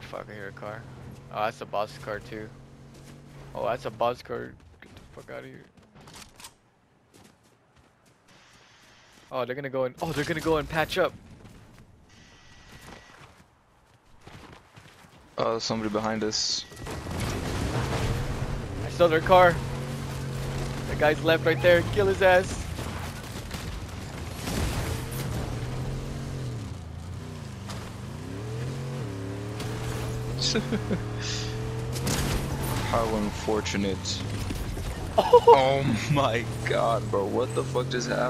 Oh fuck, I hear a car. Oh, that's a boss car too. Oh, that's a boss car. Get the fuck out of here. Oh, they're gonna go and oh, they're gonna go and patch up. Oh, there's somebody behind us. I saw their car. That guy's left right there. Kill his ass. How unfortunate. Oh. oh my god, bro. What the fuck just happened?